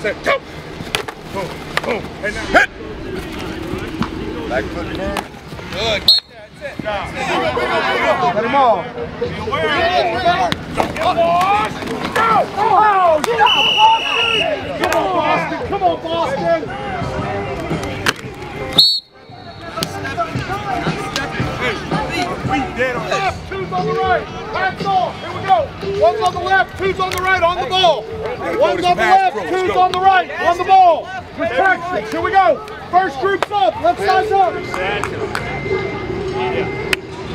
set, go. Boom, boom, and now hit. Back foot firm. Good, right there, that's it. That's it. Let him off. Oh, stop, Boston! Come on, Boston! Come on, Boston! Right. Hands off. Here we go. One's on the left, two's on the right. On the ball. One's on the left, two's on the right. On the ball. Here we go. First group's up. Left side's up.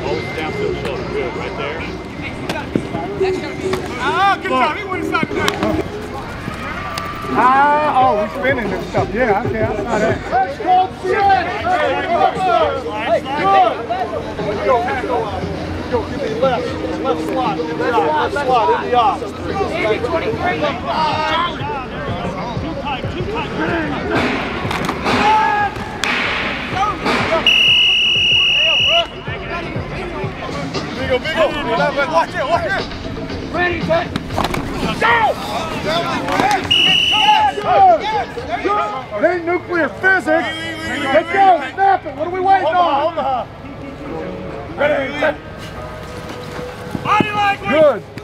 Always downfield shoulder. Good, right there. Ah, good job. He went inside the. Ah, oh, we're spinning and stuff. Yeah, okay, I saw that. That's called CN. Hey, good. Let's go. Let's go. Go, give me left. Left slot. Left slot. Left slot. In the off. Bigo, bigo. Left, left. Watch it, watch it. Good. It ain't nuclear physics. Let's go. Snap it. What are we waiting on? Good.